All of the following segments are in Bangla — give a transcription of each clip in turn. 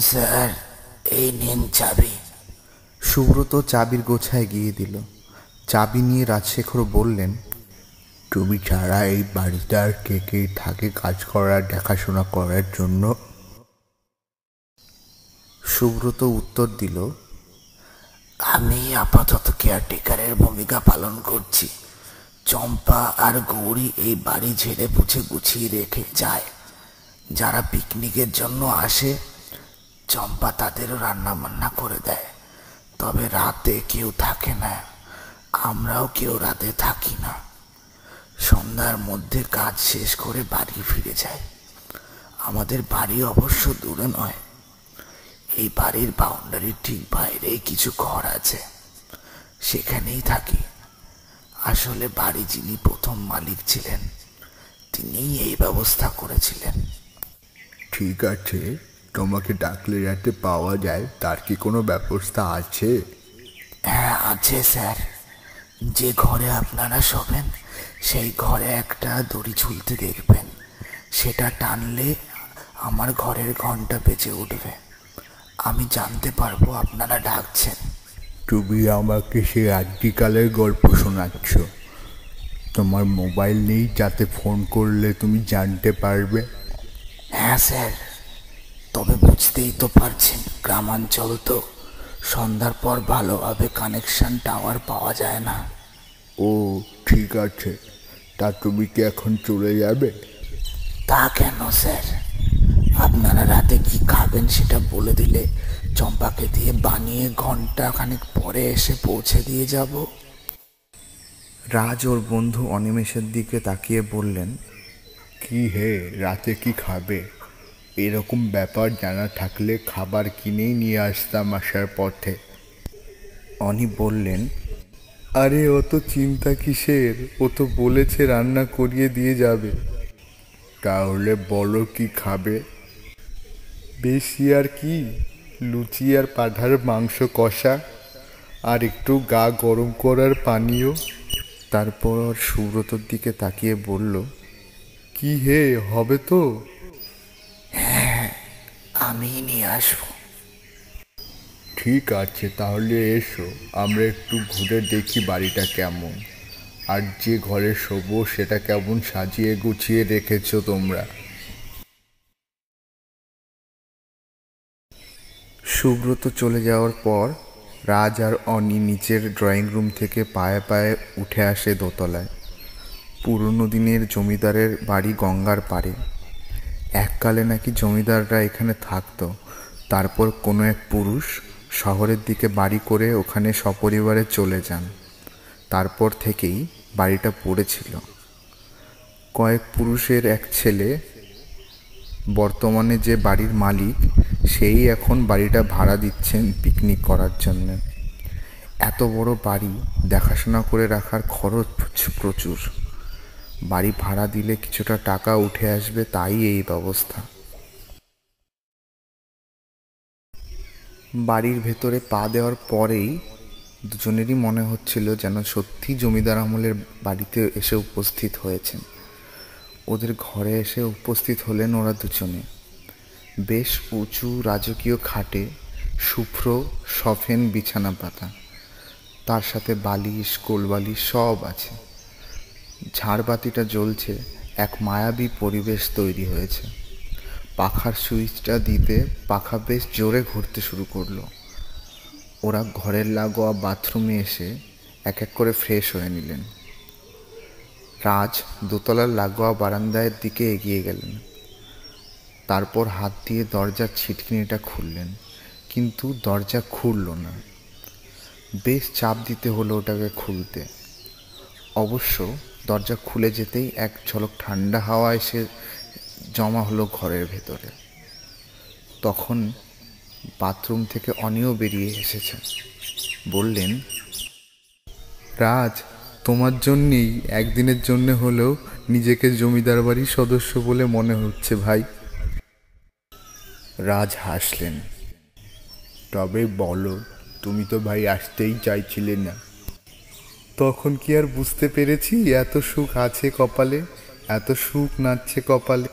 স্যার এই নিন চাবি। সুব্রত চাবির গোছায় গিয়ে দিল। চাবি নিয়ে রাজশেখর বললেন তুমি ছাড়া এই বাড়িতে আর কে কে থাকে কাজ করার দেখাশোনা করার জন্য? সুব্রত উত্তর দিল আমি আপাতত কেয়ারটেকারের ভূমিকা পালন করছি। চম্পা আর গৌরী এই বাড়ি ঝেড়ে পুছে গুছিয়ে রেখে যায়। যারা পিকনিকের জন্য আসে চম্পা তাদেরও রান্না বান্না করে দেয়। তবে রাতে কেউ থাকে না, আমরাও কেউ রাতে থাকি না। সন্ধ্যার মধ্যে কাজ শেষ করে বাড়ি ফিরে যাই। আমাদের বাড়ি অবশ্য দূরে নয়। এই বাড়ির বাউন্ডারির ঠিক বাইরেই কিছু ঘর আছে। সেখানেই থাকি। আসলে বাড়ি যিনি প্রথম মালিক ছিলেন, তিনিই এই ব্যবস্থা করেছিলেন। ঠিক আছে। তোমাকে ডাকলে যাতে পাওয়া যায় তার কি কোনো ব্যবস্থা আছে? হ্যাঁ আছে স্যার। যে ঘরে আপনারা শোবেন সেই ঘরে একটা দড়ি ঝুলতে দেখবেন। সেটা টানলে আমার ঘরের ঘণ্টা বেজে উঠবে। আমি জানতে পারব আপনারা ডাকছেন। তুমি আমাকে সেই আদ্যিকালের গল্প শোনাচ্ছ। তোমার মোবাইল নেই যাতে ফোন করলে তুমি জানতে পারবে। হ্যাঁ স্যার। বুঝতেই তো পারছেন গ্রামাঞ্চল তো। সন্ধ্যার পর ভালোভাবে কানেকশন টাওয়ার পাওয়া যায় না। ও ঠিক আছে। তা তুমি কি এখন চলে যাবে? তা কেন স্যার? আপনারা রাতে কি খাবেন সেটা বলে দিলে চম্পাকে দিয়ে বানিয়ে ঘণ্টা খানিক পরে এসে পৌঁছে দিয়ে যাব। রাজ ওর বন্ধু অনিমেষের দিকে তাকিয়ে বললেন কি হে রাতে কি খাবে? এরকম ব্যাপার জানা থাকলে খাবার কিনেই নিয়ে আসতাম আসার পথে। অনি বললেন, আরে অত চিন্তা কিসের? ও তো বলেছে রান্না করিয়ে দিয়ে যাবে। তাহলে বলো কি খাবে? বেশি আর কি, লুচি আর পাঠার মাংস কষা, আর একটু গা গরম করার পানীয়। তারপর সুব্রতর দিকে তাকিয়ে বলল, কি হে, হবে তো? আমি নিয়ে আসব। ঠিক আছে, তাহলে এসো। আমরা একটু ঘুরে দেখি বাড়িটা কেমন। আর যে ঘরে শোবো, সেটা কেমন সাজিয়ে গুছিয়ে রেখেছো তোমরা? সুব্রত চলে যাওয়ার পর রাজ আর অনি নিচের ড্রয়িং রুম থেকে পায়ে পায়ে উঠে আসে দোতলায়। পুরনো দিনের জমিদারের বাড়ি গঙ্গার পাড়ে। এককালে নাকি জমিদাররা এখানে থাকতো। তারপর কোনো এক পুরুষ শহরের দিকে বাড়ি করে ওখানে সপরিবারে চলে যান। তারপর থেকেই বাড়িটা পড়েছিল। কয়েক পুরুষের এক ছেলে, বর্তমানে যে বাড়ির মালিক, সেই এখন বাড়িটা ভাড়া দিচ্ছেন পিকনিক করার জন্য। এত বড় বাড়ি দেখাশোনা করে রাখার খরচ প্রচুর। বাড়ি ভাড়া দিলে কিছুটা টাকা উঠে আসবে, তাই এই ব্যবস্থা। বাড়ির ভেতরে পা দেওয়ার পরেই দুজনেরই মনে হচ্ছিল যেন সত্যি জমিদার আমলের বাড়িতে এসে উপস্থিত হয়েছেন। ওদের ঘরে এসে উপস্থিত হলেন ওরা দুজনে। বেশ উঁচু রাজকীয় খাটে শুভ্র সফেন বিছানা পাতা তার সাথে বালিশ, কোলবালিশ সব আছে। ঝাড়বাতিটা জ্বলছে, এক মায়াবী পরিবেশ তৈরি হয়েছে। পাখার সুইচটা দিতে পাখা বেশ জোরে ঘুরতে শুরু করল। ওরা ঘরের লাগোয়া বাথরুমে এসে এক এক করে ফ্রেশ হয়ে নিলেন। রাজ দোতলার লাগোয়া বারান্দার দিকে এগিয়ে গেলেন। তারপর হাত দিয়ে দরজার ছিটকিনিটা খুললেন, কিন্তু দরজা খুলল না। বেশ চাপ দিতে হলো ওটাকে খুলতে। অবশ্য দরজা খুলে যেতেই এক ঝলক ঠান্ডা হাওয়া এসে জমা হলো ঘরের ভেতরে। তখন বাথরুম থেকে অনিও বেরিয়ে এসেছেন বললেন, রাজ, তোমার জন্যেই একদিনের জন্য হলেও নিজেকে জমিদার বাড়ির সদস্য বলে মনে হচ্ছে ভাই। রাজ হাসলেন, তবে বলো, তুমি তো ভাই আসতেই চাইছিলে না। তখন কি আর বুঝতে পেরেছি? এত সুখ আছে কপালে এত সুখ নাচছে কপালে।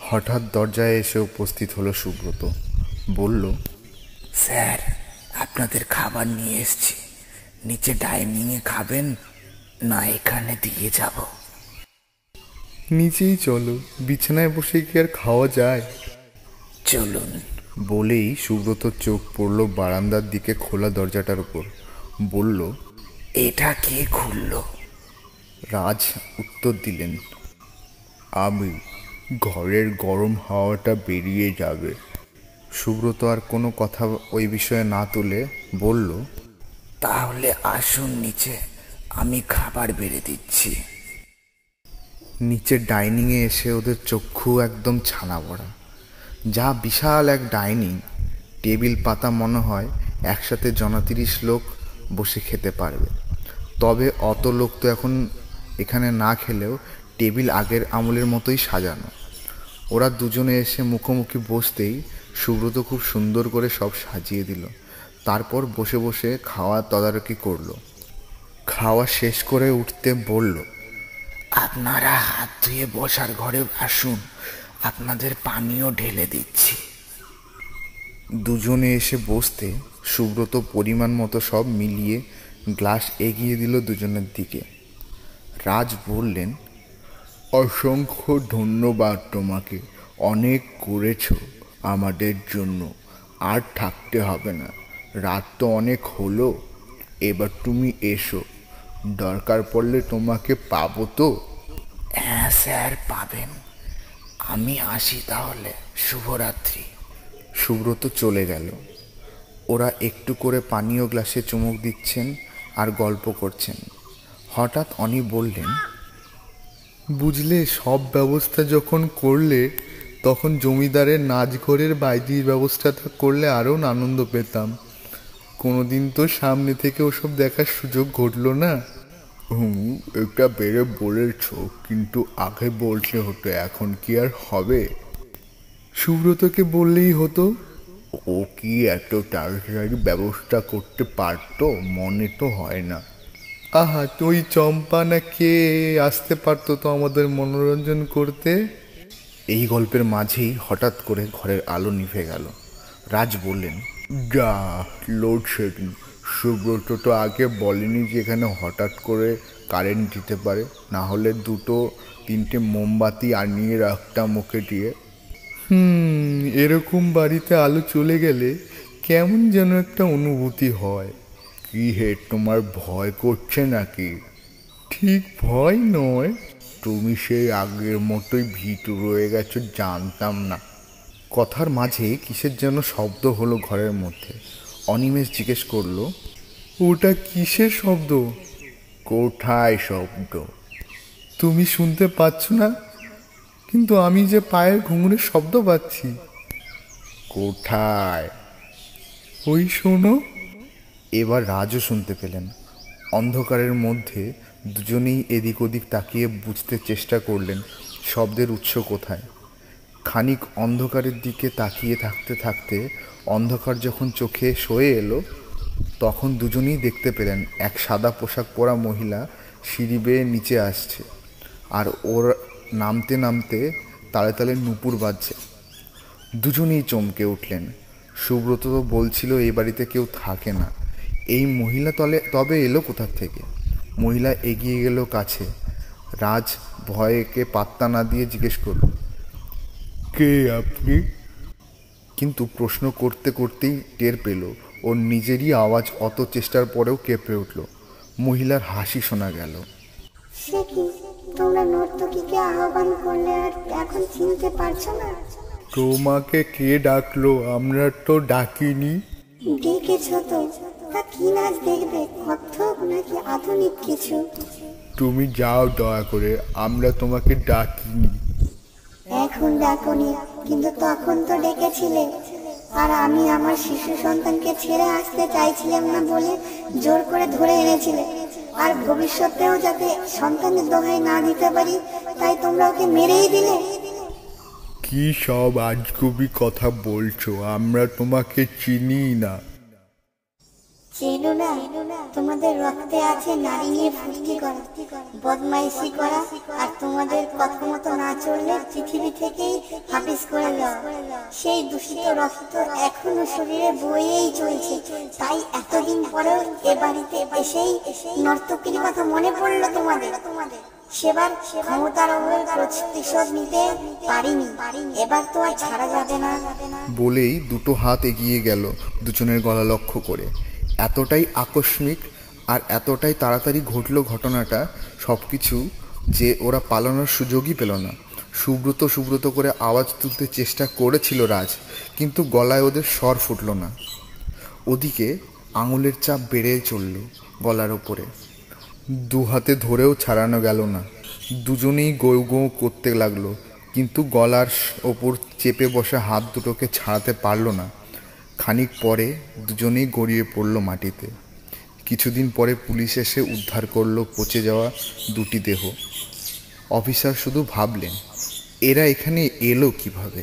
হঠাৎ দরজায় এসে উপস্থিত হলো সুব্রত। বলল স্যার আপনাদের খাবার নিয়ে এসেছি। নিচে ডাইনিংয়ে খাবেন না এখানে দিয়ে যাব। নিচেই চলো বিছানায় বসে কি আর খাওয়া যায়? চলুন। বলেই সুব্রত চোখ পড়ল বারান্দার দিকে খোলা দরজাটার উপর। বলল এটা কে খুললো? রাজ উত্তর দিলেন আমি ঘরের গরম হাওয়াটা বেরিয়ে যাবে। সুব্রত আর কোনো কথা ওই বিষয়ে না তুলে বলল তাহলে আসুন নিচে আমি খাবার বেড়ে দিচ্ছি। নিচে ডাইনিংয়ে এসে ওদের চক্ষু একদম ছানা পড়া যা বিশাল এক ডাইনিং টেবিল পাতা মনে হয় একসাথে জনতিরিশ লোক বসে খেতে পারবে। তবে অত লোক তো এখন এখানে না খেলেও টেবিল আগের আমলের মতোই সাজানো। ওরা দুজনে এসে মুখোমুখি বসতেই সুব্রত খুব সুন্দর করে সব সাজিয়ে দিল। তারপর বসে বসে খাওয়া তদারকি করল। খাওয়া শেষ করে উঠতে বলল আপনারা হাত ধুয়ে বসার ঘরে আসুন আপনাদের পানীয় ঢেলে দিচ্ছি। দুজনে এসে বসতে সুব্রত পরিমাণ মতো সব মিলিয়ে গ্লাস এগিয়ে দিল দুজনের দিকে। রাজ বললেন অসংখ্য ধন্যবাদ তোমাকে অনেক করেছ আমাদের জন্য আর থাকতে হবে না রাত তো অনেক হলো এবার তুমি এসো দরকার পড়লে তোমাকে পাবো তো? হ্যাঁ স্যার পাবেন। আমি আসি তাহলে শুভরাত্রি। সুব্রত চলে গেল। ওরা একটু করে পানীয় গ্লাসে চুমুক দিচ্ছেন। আর গল্প করছেন। হঠাৎ অনি বললেন বুঝলে সব ব্যবস্থা যখন করলে তখন জমিদারের নাচঘরের বাইরের ব্যবস্থাটা করলে আরও আনন্দ পেতাম। কোনোদিন তো সামনে থেকে ওসব দেখার সুযোগ ঘটলো না। হুম এটা বেড়ে বলেছ কিন্তু আগে বলতে হতো এখন কি আর হবে? সুব্রতকে বললেই হতো ও কি এত তাড়াতাড়ি ব্যবস্থা করতে পারতো? মনে তো হয় না। আহা তুই চম্পা না কে? আসতে পারতো তো আমাদের মনোরঞ্জন করতে? এই গল্পের মাঝেই হঠাৎ করে ঘরের আলো নিভে গেল। রাজ বললেন যা লোডশেডিং সুব্রত তো আগে বলেনি যে এখানে হঠাৎ করে কারেন্ট দিতে পারে। না হলে দুটো তিনটে মোমবাতি আনিয়ে রাখতাম ওকে দিয়ে। হুম এরকম বাড়িতে আলো চলে গেলে কেমন যেন একটা অনুভূতি হয়। কি হে, তোমার ভয় করছে নাকি? ঠিক ভয় নয়। তুমি সেই আগের মতোই ভীতু রয়ে গেছো, জানতাম না। কথার মাঝে কিসের যেন শব্দ হলো ঘরের মধ্যে। অনিমেষ জিজ্ঞেস করল, ওটা কিসের শব্দ? কোথায় শব্দ? তুমি শুনতে পাচ্ছ না, কিন্তু আমি যে পায়ের ঘুঙুরের শব্দ পাচ্ছি। কোথায়? ওই শোনো। এবার রাজও শুনতে পেলেন। অন্ধকারের মধ্যে দুজনেই এদিক ওদিক তাকিয়ে বুঝতে চেষ্টা করলেন, শব্দের উৎস কোথায়। খানিক অন্ধকারের দিকে তাকিয়ে থাকতে থাকতে অন্ধকার যখন চোখে সয়ে এলো, তখন দুজনেই দেখতে পেলেন এক সাদা পোশাক পরা মহিলা সিঁড়ি বেয়ে নিচে আসছে, আর ওর নামতে নামতে তালে তালে নুপুর বাজছে। দুজনেই চমকে উঠলেন। সুব্রত তো বলছিল এই বাড়িতে কেউ থাকে না। এই মহিলা তলে, তবে এলো কোথার থেকে? মহিলা এগিয়ে গেল কাছে। রাজ ভয়কে পাত্তা না দিয়ে জিজ্ঞেস করল, কে আপনি? কিন্তু প্রশ্ন করতে করতেই টের পেল ওর নিজেরই আওয়াজ অত চেষ্টার পরেও কেঁপে উঠল। মহিলার হাসি শোনা গেল। সে কি? তোমরা নর্তকীকে আহ্বান করলে আর এখন চিনতে পারছ না? তোমাকে কে ডাকলো? আমরা তো ডাকিনি। ডেকেছ তো? তা কি নাচ দেখবে? কত্থক নাকি আধুনিক কিছু? তুমি যাও দয়া করে আমরা তোমাকে ডাকিনি। এখন ডাকনি কিন্তু তখন তো ডেকেছিলে। আর আমি আমার শিশু সন্তানকে ছেড়ে আসতে চাইছিলাম না বলে জোর করে ধরে এনেছিলে। আর ভবিষ্যতেও যাতে সন্তানের দোহাই না দিতে পারি তাই তোমরা ওকে মেরেই দিলে? কি সব আজগুবি কথা বলছো? আমরা তোমাকে চিনি না। চেনো না, তোমাদের রক্তে আছে নারী নিয়ে ফুর্তি করা, বদমাইশি করা, আর তোমাদের কথা মতো না চললে পৃথিবী থেকেই হাফিস করে দেওয়া। সেই দূষিত রক্ত এখনও শরীরে চলছে। তাই এতদিন পরেও এ বাড়িতে এসেই নর্তকীর কথা মনে পড়ল তোমাদের। সেবার ক্ষমতার প্রতিশোধ নিতে পারিনি। এবার তো আর ছাড়া যাবে না। বলেই দুটো হাত এগিয়ে গেল দুজনের গলা লক্ষ্য করে। এতটাই আকস্মিক আর এতটাই তাড়াতাড়ি ঘটলো ঘটনাটা সব কিছু যে ওরা পালানোর সুযোগই পেল না। সুব্রত সুব্রত করে আওয়াজ তুলতে চেষ্টা করেছিল রাজ, কিন্তু গলায় ওদের স্বর ফুটল না। ওদিকে আঙুলের চাপ বেড়ে চলল গলার ওপরে। দু হাতে ধরেও ছাড়ানো গেল না। দুজনেই গৌ গৌ করতে লাগল, কিন্তু গলার ওপর চেপে বসা হাত দুটোকে ছাড়াতে পারল না। খানিক পরে দুজনেই গড়িয়ে পড়ল মাটিতে। কিছুদিন পরে পুলিশ এসে উদ্ধার করল পচে যাওয়া দুটি দেহ। অফিসার শুধু ভাবলেন, এরা এখানে এলো কীভাবে?